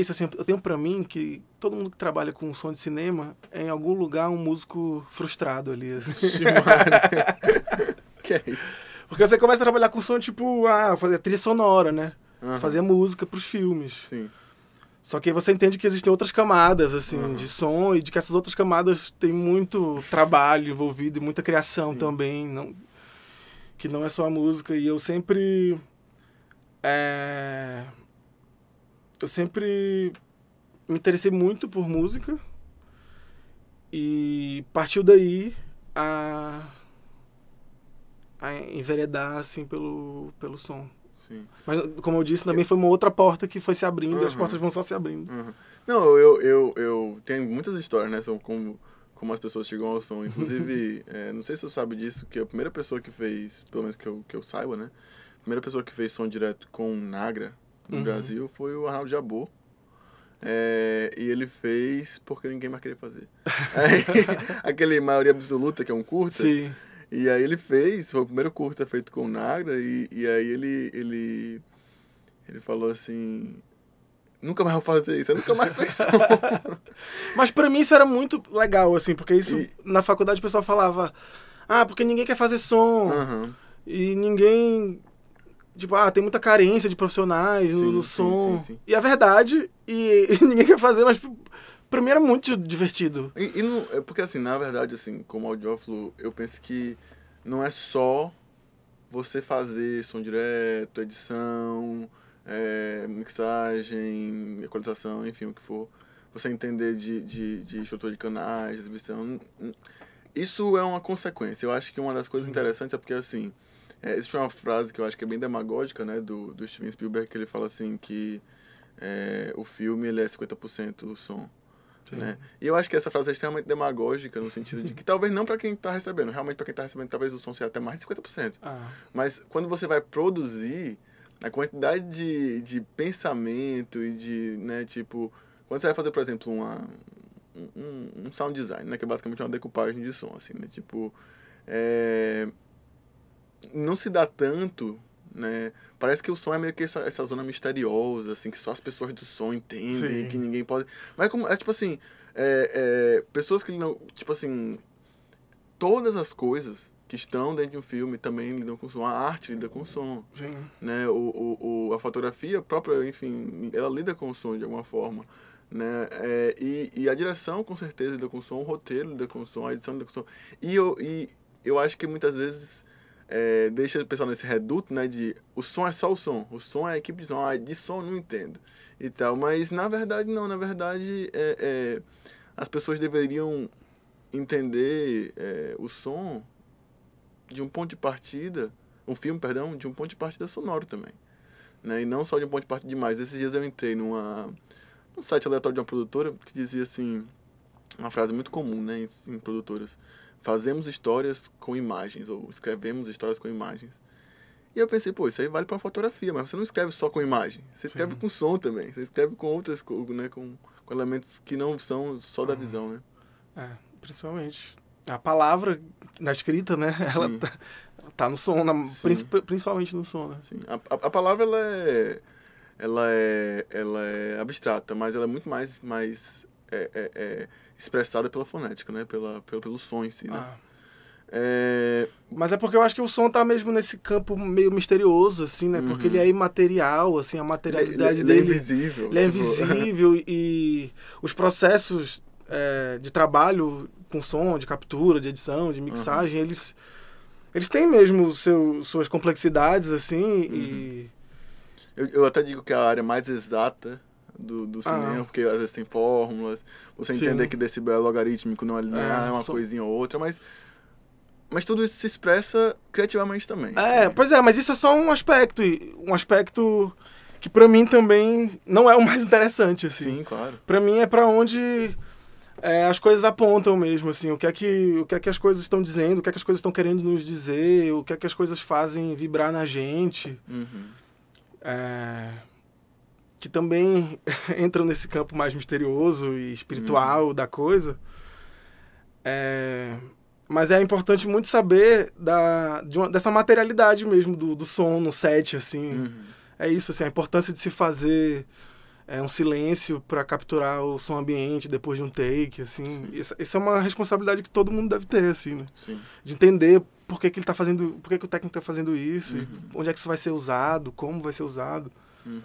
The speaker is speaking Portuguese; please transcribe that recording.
é isso, assim, eu tenho pra mim que todo mundo que trabalha com som de cinema é em algum lugar um músico frustrado ali. Assim. que é isso? Porque você começa a trabalhar com som, tipo, ah, fazer trilha sonora, né? Aham. Fazer música pros filmes. Sim. Só que aí você entende que existem outras camadas, assim, Uhum. de som e de que essas outras camadas têm muito trabalho envolvido e muita criação Sim. também, não, que não é só a música. E eu sempre... é, eu sempre me interessei muito por música e partiu daí a, a enveredar, assim, pelo, pelo som. Sim. Mas, como eu disse, também foi uma outra porta que foi se abrindo e as Uhum. portas vão só se abrindo. Uhum. Não, eu, eu, eu tenho muitas histórias, né? Sobre como, como as pessoas chegam ao som. Inclusive, é, não sei se você sabe disso, que a primeira pessoa que fez, pelo menos que eu, que eu saiba, né? A primeira pessoa que fez som direto com Nagra no Uhum. Brasil foi o Arnaldo Jabor. É, e ele fez porque ninguém mais queria fazer. Aí, aquele maioria absoluta, que é um curta. Sim. E aí ele fez, foi o primeiro curta feito com o Nagra, e, e aí ele, ele, ele falou assim, nunca mais vou fazer isso, eu nunca mais fez som. Mas pra mim isso era muito legal, assim, porque isso, E- na faculdade o pessoal falava, ah, porque ninguém quer fazer som, Aham, e ninguém, tipo, ah, tem muita carência de profissionais no, Sim, no sim, som. sim. E é verdade, e, e ninguém quer fazer, mas pra mim era muito divertido. E, e não, é porque assim, na verdade, assim, como audiófilo, eu penso que não é só você fazer som direto, edição, é, mixagem, equalização, enfim, o que for. Você entender de, de, de estrutura de canais, de exibição. Isso é uma consequência. Eu acho que uma das coisas interessantes é porque, assim, é, existe uma frase que eu acho que é bem demagógica, né, do, do Steven Spielberg, que ele fala assim que é, o filme ele é 50% o som. Né? E eu acho que essa frase é extremamente demagógica, no sentido de que talvez não para quem está recebendo, realmente para quem está recebendo, talvez o som seja até mais de 50%. Ah, Mas quando você vai produzir, a quantidade de, de pensamento e de, né, tipo, quando você vai fazer, por exemplo, uma, um, um- um sound design, né, que é basicamente uma decupagem de som, assim, né, tipo, é, não se dá tanto, né, parece que o som é meio que essa, essa zona misteriosa, assim, que só as pessoas do som entendem, Sim. que ninguém pode, mas como, é tipo assim, é, é, pessoas que não, tipo assim, todas as coisas que estão dentro de um filme também lidam com som, a arte lida com som, sim. né, o, o, o, a fotografia própria, enfim, ela lida com o som de alguma forma, né, é, e, e a direção com certeza lida com o som, o roteiro lida com o som, a edição lida com o som, e eu, e eu acho que muitas vezes é, deixa o pessoal nesse reduto, né, de o som é só o som, o som é a equipe de som, ah, de som não entendo, e tal, mas na verdade não, na verdade é, é, as pessoas deveriam entender é, o som de um ponto de partida, um filme, perdão, de um ponto de partida sonoro também. Né? E não só de um ponto de partida de mais. Esses dias eu entrei numa, num site aleatório de uma produtora que dizia assim, uma frase muito comum né, em, em produtoras. Fazemos histórias com imagens, ou escrevemos histórias com imagens. E eu pensei, pô, isso aí vale para fotografia, mas você não escreve só com imagem. Você escreve Sim. com som também. Você escreve com outras coisas, né? Com, com elementos que não são só da Uhum. visão, né? É, principalmente. A palavra na escrita, né? Ela tá, tá no som, na- principalmente no som, né? Sim. A, a, a palavra ela é, ela é ela é abstrata, mas ela é muito mais mais é, é, é expressada pela fonética, né? Pela pelo, pelo som em si, né? Ah. É, Mas é porque eu acho que o som tá mesmo nesse campo meio misterioso, assim, né? Porque Uhum. ele é imaterial, assim, a materialidade ele, ele é dele. invisível. Ele é tipo, invisível e os processos é, de trabalho com som, de captura, de edição, de mixagem, eles, eles têm mesmo seu, suas complexidades, assim, e... eu, eu até digo que é a área mais exata do, do Ah. cinema, porque às vezes tem fórmulas, você Sim. entender que decibel é logarítmico, não é linear, É, é uma som- coisinha ou outra, mas mas tudo isso se expressa criativamente também. É, assim. pois é, mas isso é só um aspecto, um aspecto que pra mim também não é o mais interessante, assim. Sim, claro. Pra mim é pra onde é, as coisas apontam mesmo, assim, o que é que o que é que as coisas estão dizendo, o que é que as coisas estão querendo nos dizer, o que é que as coisas fazem vibrar na gente, Uhum. é, que também entram nesse campo mais misterioso e espiritual da coisa. É, mas é importante muito saber da, de uma- dessa materialidade mesmo do, do som no set, assim. Uhum. É isso, assim, a importância de se fazer é um silêncio para capturar o som ambiente depois de um take, assim. Essa, essa é uma responsabilidade que todo mundo deve ter, assim, né? Sim. De entender por que, que ele tá fazendo, por que, que o técnico tá fazendo isso, Uhum. onde é que isso vai ser usado, como vai ser usado. Uhum.